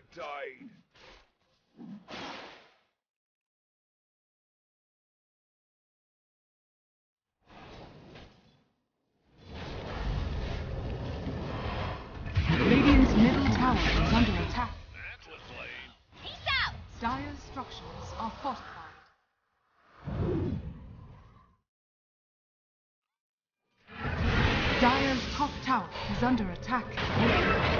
have died. Radiant's middle tower is under attack. That was lame. Peace out! Dire structures are fortified. Dire's top tower is under attack.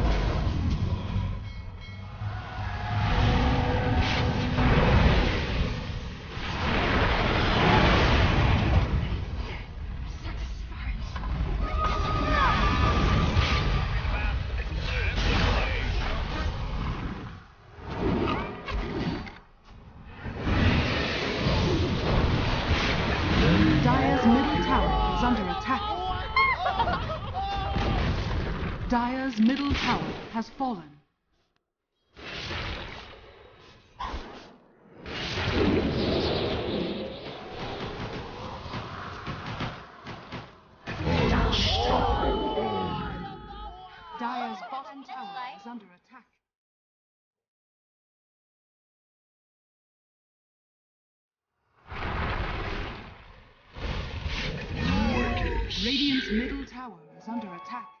Dire's middle tower has fallen. Dire's bottom tower is under attack. Radiant's middle tower is under attack.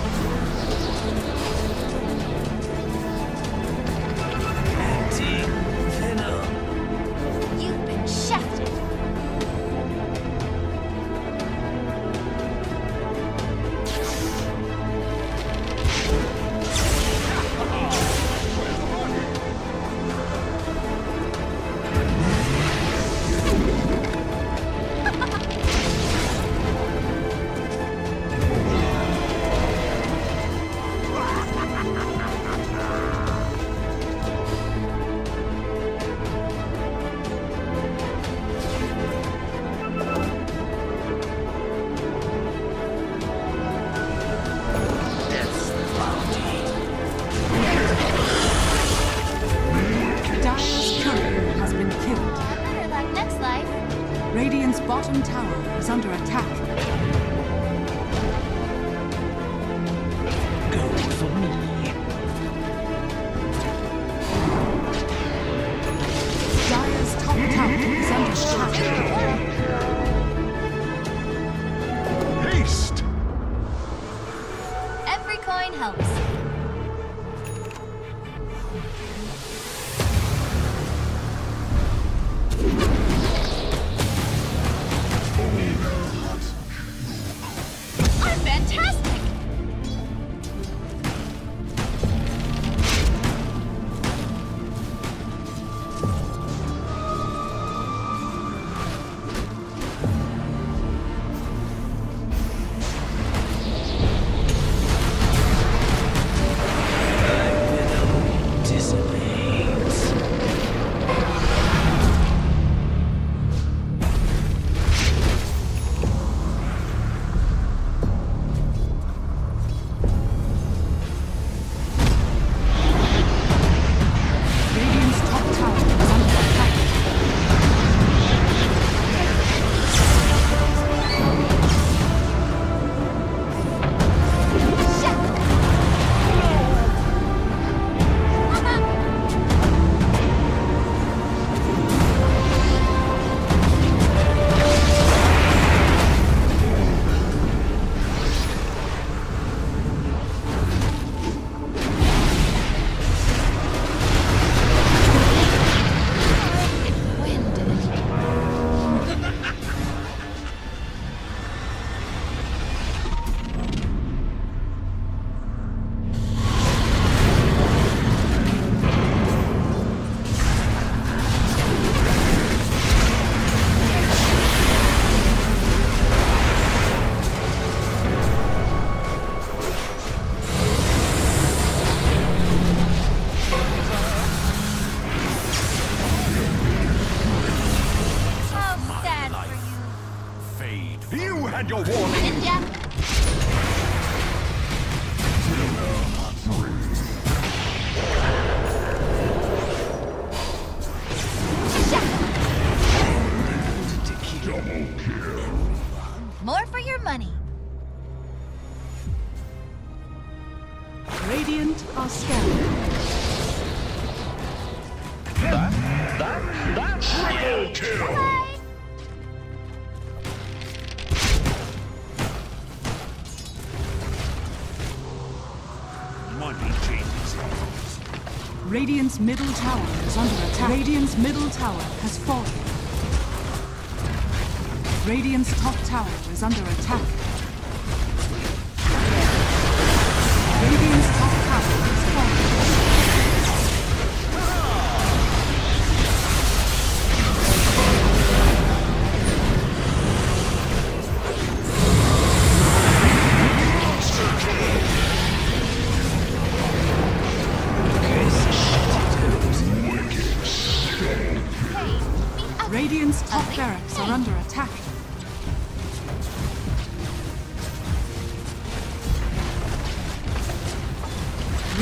Are scared. Triple kill! Bye. Money changes hands. Radiant's middle tower is under attack. Radiant's middle tower has fallen. Radiant's top tower is under attack.